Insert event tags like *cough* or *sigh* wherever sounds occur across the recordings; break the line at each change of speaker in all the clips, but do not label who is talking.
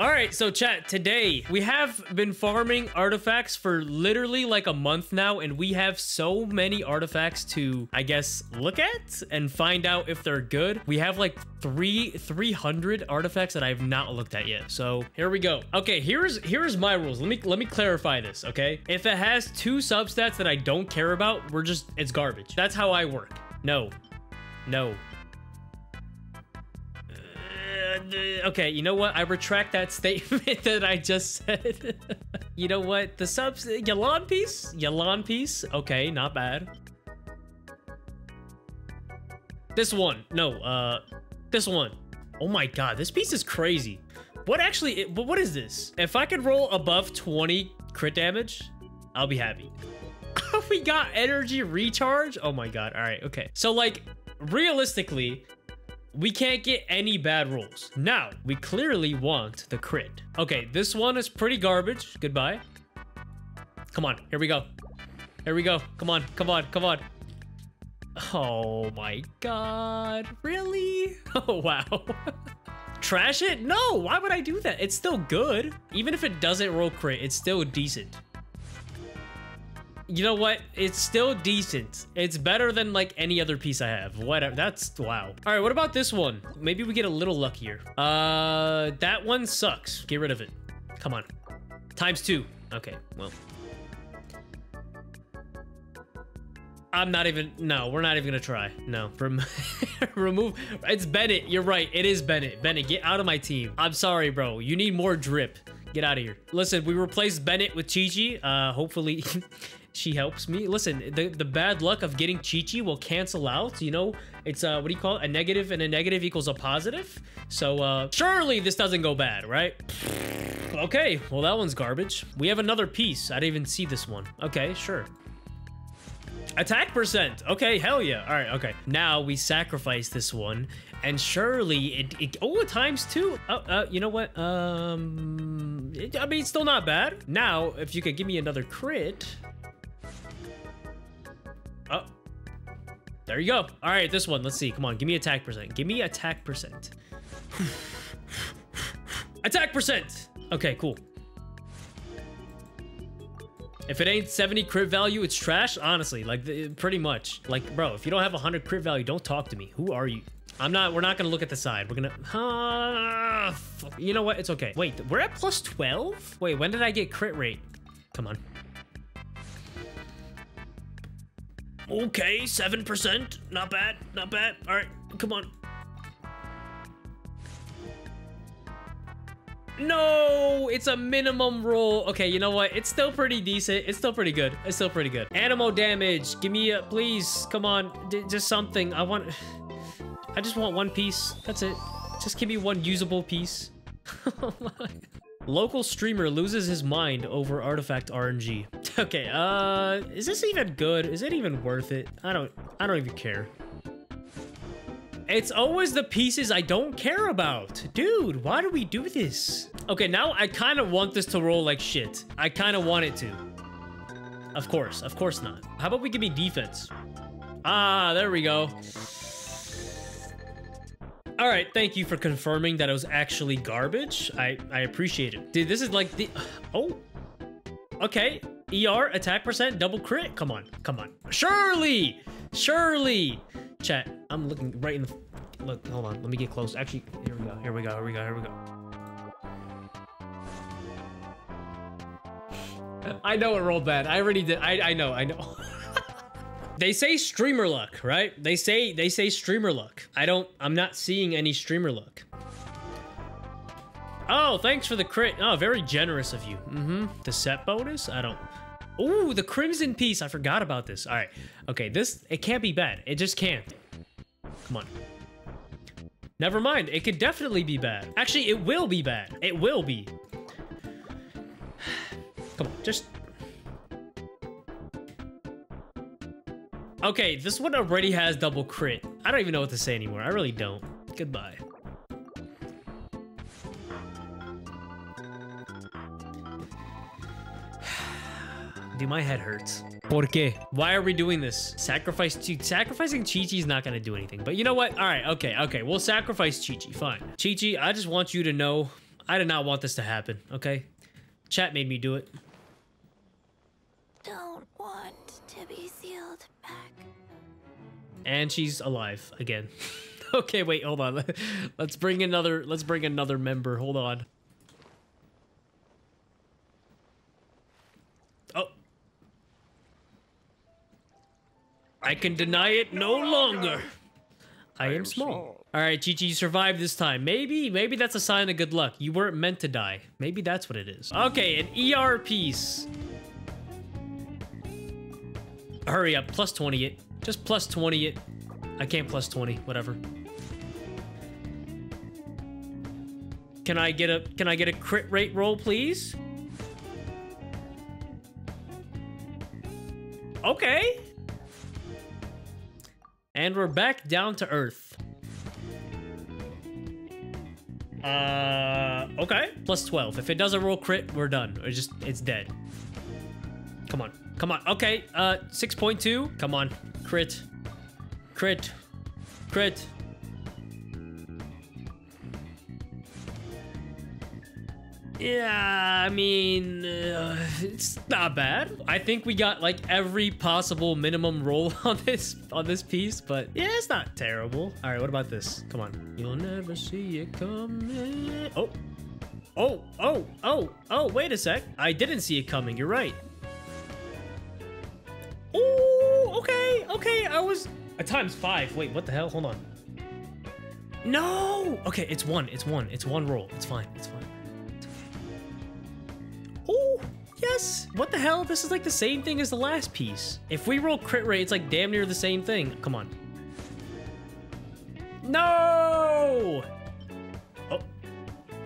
All right, so chat, today we have been farming artifacts for literally like a month now, and we have so many artifacts to, I guess, look at and find out if they're good. We have like three, 300 artifacts that I have not looked at yet. So here we go. Okay, here's here's my rules. Let me let me clarify this, okay? If it has two substats that I don't care about, we're just, it's garbage. That's how I work. No, no, okay, you know what? I retract that *laughs* statement that I just said. *laughs* you know what? The subs, Yelan piece? Yelan piece? Okay, not bad. This one. No, uh, this one. Oh my god, this piece is crazy. What actually, what is this? If I could roll above 20 crit damage, I'll be happy. *laughs* we got energy recharge? Oh my god, all right, okay. So like, realistically, we can't get any bad rolls. Now, we clearly want the crit. Okay, this one is pretty garbage. Goodbye. Come on, here we go. Here we go. Come on, come on, come on. Oh my god, really? *laughs* Oh, wow. *laughs* Trash it? No, why would I do that? It's still good. Even if it doesn't roll crit, it's still decent you know what? It's still decent. It's better than like any other piece I have. Whatever. That's wow. All right. What about this one? Maybe we get a little luckier. Uh, that one sucks. Get rid of it. Come on. Times two. Okay. Well. I'm not even. No, we're not even gonna try. No, *laughs* Rem remove. It's Bennett. You're right. It is Bennett. Bennett, get out of my team. I'm sorry, bro. You need more drip. Get out of here. Listen, we replaced Bennett with Qiqi. Uh, hopefully, *laughs* she helps me. Listen, the, the bad luck of getting Qiqi will cancel out. You know, it's, uh, what do you call it? A negative and a negative equals a positive. So, uh, surely this doesn't go bad, right? *sighs* Okay, well, that one's garbage. We have another piece. I didn't even see this one. Okay, sure. Attack percent. Okay, hell yeah. All right, okay. Now we sacrifice this one, and surely it, it oh times two. Oh, uh, you know what? Um, it, I mean, still not bad. Now, if you could give me another crit, Oh. There you go. All right, this one. Let's see. Come on. Give me attack percent. Give me attack percent. attack percent. Okay, cool. If it ain't 70 crit value, it's trash. Honestly, like pretty much. Like, bro, if you don't have 100 crit value, don't talk to me. Who are you? I'm not, we're not gonna look at the side. We're gonna, uh, you know what? It's okay. Wait, we're at plus 12? Wait, when did I get crit rate? Come on. Okay, 7%. Not bad, not bad. All right, come on. No, it's a minimum roll. Okay, you know what? It's still pretty decent. It's still pretty good. It's still pretty good. Anemo damage. Give me a, please. Come on. D just something. I want, I just want one piece. That's it. Just give me one usable piece. *laughs* oh my. Local streamer loses his mind over artifact RNG. *laughs* okay, uh, is this even good? Is it even worth it? I don't, I don't even care. It's always the pieces I don't care about. Dude, why do we do this? Okay, now I kind of want this to roll like shit. I kind of want it to. Of course, of course not. How about we give me defense? Ah, there we go. All right, thank you for confirming that it was actually garbage. I, I appreciate it. Dude, this is like the... *sighs* Oh. Okay. ER, attack percent, double crit. Come on, come on. Surely! Surely! Chat, I'm looking right in the... Look, hold on. Let me get close. Actually, here we go. Here we go. Here we go. Here we go. *sighs* I know it rolled bad. I already did. I, I know. I know. *laughs* they say streamer luck, right? They say they say streamer luck. I don't I'm not seeing any streamer luck. Oh, thanks for the crit. Oh, very generous of you. Mm-hmm. The set bonus? I don't Ooh, the crimson piece. I forgot about this. All right. Okay, this it can't be bad. It just can't. Come on. Never mind. It could definitely be bad. Actually, it will be bad. It will be. *sighs* Come on, just Okay, this one already has double crit. I don't even know what to say anymore. I really don't. Goodbye. *sighs* Dude, my head hurts. ¿Por qué? Why are we doing this? Sacrifice Chi Sacrificing Qiqi is not going to do anything. But you know what? All right, okay, okay. We'll sacrifice Qiqi. Fine. Qiqi, I just want you to know I did not want this to happen, okay? Chat made me do it.
Don't want to be sealed back.
And she's alive again. *laughs* okay, wait, hold on. *laughs* Let's bring another let's bring another member. Hold on. Oh. I can deny it no longer. I am small. All right, Chi, you survived this time. Maybe, maybe that's a sign of good luck. You weren't meant to die. Maybe that's what it is. Okay, an ER piece. Hurry up, plus 20 it. Just plus 20 it. I can't plus 20, whatever. Can I get a can I get a crit rate roll, please? Okay. And we're back down to earth. Uh, okay. Plus 12. If it doesn't roll crit, we're done. It's just, it's dead. Come on. Come on. Okay. Uh, 6.2. Come on. Crit. Crit. Crit. Yeah, I mean, uh, it's not bad. I think we got like every possible minimum roll *laughs* on this on this piece, but yeah, it's not terrible. All right, what about this? Come on. You'll never see it coming. Oh. Oh, oh, oh, oh, wait a sec. I didn't see it coming. You're right. Okay. I was a times five. Wait, what the hell? Hold on. No. Okay, it's one. It's one. It's one roll. It's fine. It's fine. Oh, yes. What the hell? This is like the same thing as the last piece. If we roll crit rate, it's like damn near the same thing. Come on. No! Oh.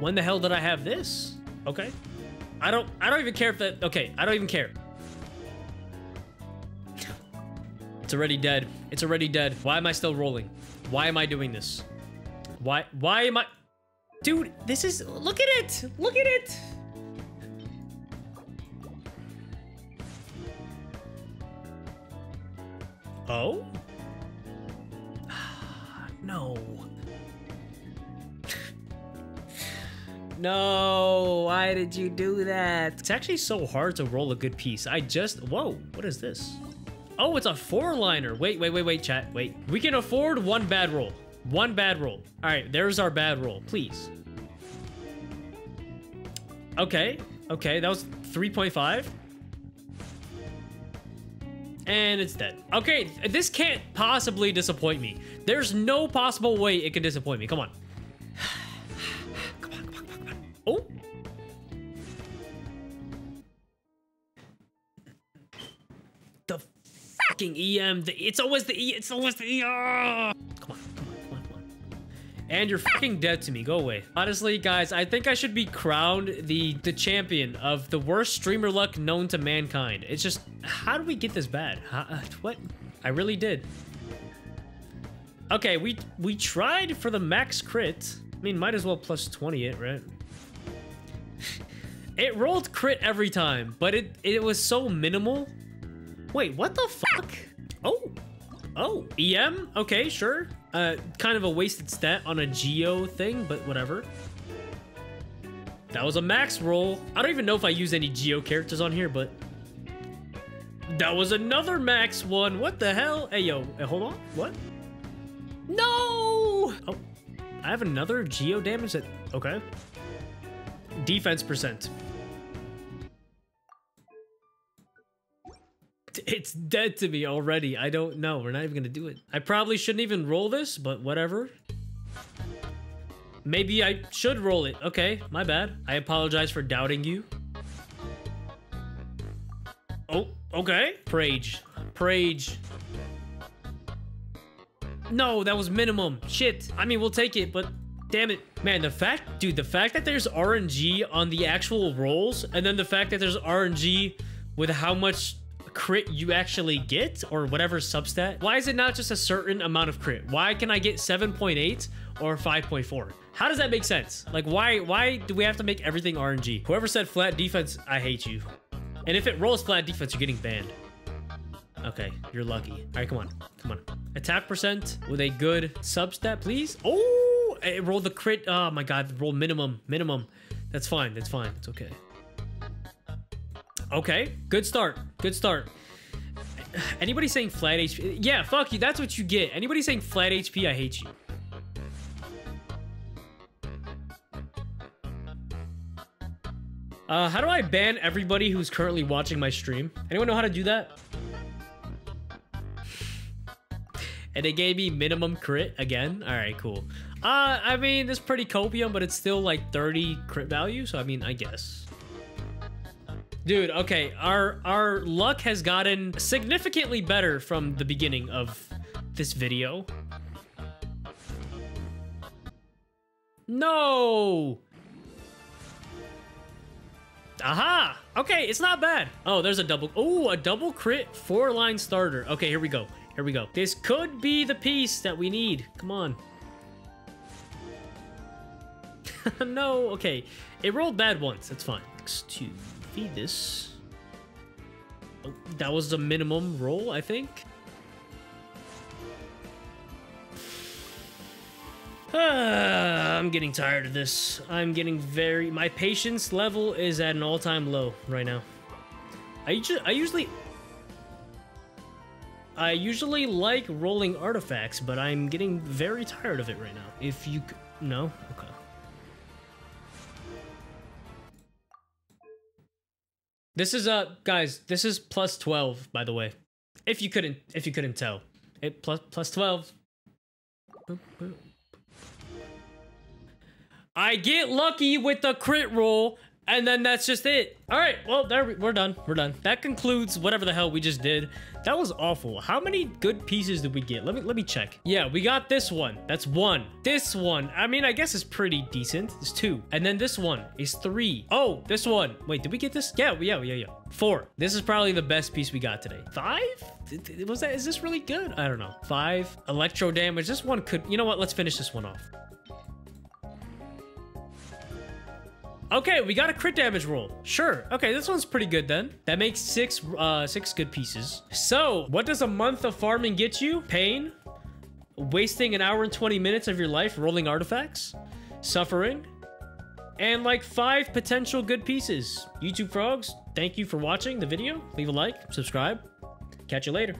When the hell did I have this? Okay. I don't I don't even care if that okay, I don't even care. It's already dead. It's already dead. Why am I still rolling? Why am I doing this? Why why am I Dude, this is look at it. Look at it. Oh? *sighs* no. no, why did you do that? It's actually so hard to roll a good piece. I just, whoa, what is this? Oh, it's a four-liner. Wait, wait, wait, wait, chat, wait. We can afford one bad roll. One bad roll. All right, there's our bad roll, please. Okay, okay, that was 3.5 and it's dead. Okay, this can't possibly disappoint me. There's no possible way it can disappoint me. *sighs* Come on. come on, come on, come on, Oh. Fucking EM. The, it's always the E. It's always the. Come on, come on, come on. And you're fucking dead to me. Go away. Honestly, guys, I think I should be crowned the the champion of the worst streamer luck known to mankind. It's just, how do we get this bad? Uh, what? I really did. Okay, we we tried for the max crit. I mean, might as well plus 20 it, right? *laughs* it rolled crit every time, but it, it was so minimal. Wait, what the fuck? Oh, oh, EM? Okay, sure. Uh, kind of a wasted stat on a Geo thing, but whatever. That was a max roll. I don't even know if I use any Geo characters on here, but... That was another max one. What the hell? Hey, yo, hey, hold on. What? No! Oh, I have another Geo damage that... Okay. Defense percent. It's dead to me already. I don't know. We're not even gonna do it. I probably shouldn't even roll this, but whatever. Maybe I should roll it. Okay, my bad. I apologize for doubting you. Oh, okay. Prage. Prage. No, that was minimum. Shit. I mean, we'll take it, but damn it. Man, the fact, dude, the fact that there's RNG on the actual rolls, and then the fact that there's RNG with how much crit you actually get or whatever substat? Why is it not just a certain amount of crit? Why can I get 7.8 or 5.4? How does that make sense? Like why why do we have to make everything RNG? Whoever said flat defense, I hate you. And if it rolls flat defense, you're getting banned. Okay, you're lucky. All right, come on. Come on. Attack percent with a good substat, please. Oh, it rolled the crit. Oh my god, roll minimum, minimum. That's fine. That's fine. It's okay. Okay, good start. Good start. Anybody saying flat HP? Yeah, fuck you. That's what you get. Anybody saying flat HP, I hate you. Uh, how do I ban everybody who's currently watching my stream? Anyone know how to do that? and they gave me minimum crit again. All right, cool. Uh, I mean, it's pretty copium, but it's still like 30 crit value. So, I mean, I guess. Dude, okay, our our luck has gotten significantly better from the beginning of this video. No! Aha! Okay, it's not bad. Oh, there's a double. Oh, a double crit four line starter. Okay, here we go. Here we go. This could be the piece that we need. Come on. *laughs* no, okay. It rolled bad once. That's fine. X2 feed this. Oh, that was the minimum roll, I think. Ah, *sighs* I'm getting tired of this. I'm getting very... My patience level is at an all-time low right now. I, I usually... I usually like rolling artifacts, but I'm getting very tired of it right now. If you... No? Okay. This is uh guys, this is plus 12 by the way. If you couldn't if you couldn't tell. It plus plus 12. I get lucky with the crit roll and then that's just it. All right, well, there we, we're done. We're done. That concludes whatever the hell we just did. That was awful. How many good pieces did we get? Let me let me check. Yeah, we got this one. That's one. This one, I mean, I guess it's pretty decent. It's two. And then this one is three. Oh, this one. Wait, did we get this? Yeah, yeah, yeah, yeah. Four. This is probably the best piece we got today. Five? Was that, is this really good? I don't know. Five. Electro damage. This one could, you know what? Let's finish this one off. Okay, we got a crit damage roll. Sure. Okay, this one's pretty good then. That makes six, uh, six good pieces. So, what does a month of farming get you? Pain, wasting an hour and 20 minutes of your life rolling artifacts, suffering, and like five potential good pieces. YouTube frogs, thank you for watching the video. Leave a like, subscribe. Catch you later.